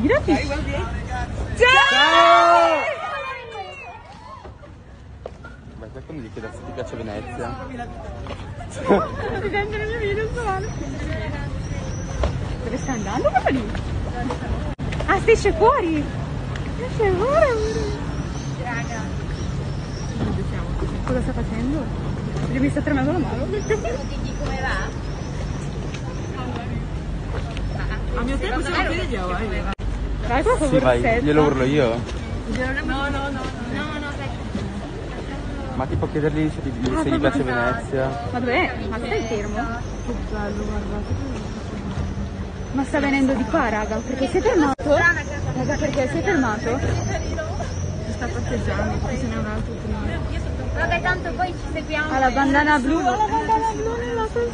Girati. Ciao! Beh, qualcuno gli chiede se ti piace Venezia. Non ti prendere il mio video, Solano. Dove stai andando quello lì? Ah, si esce fuori? Esce fuori, amore. Raga, Dove siamo? Cosa sta facendo? Mi sta tremando la mano. ti dico come va? A mio tempo siamo più degli Dai, qua Sì, vai, glielo urlo io. No, no, no. No, no, dai. Ma tipo chiedergli se, ti- Ah, se gli piace proprio- Venezia. Ma dov'è? Ma stai fermo? Che bello, guardate. Ma sta venendo di qua, raga, perché si è fermato? Raga, perché si è fermato? Si sta parcheggiando, perché se ne è un altro prima. Vabbè, tanto poi ci seguiamo. Ha la bandana blu. Ha la bandana blu nella tastiera.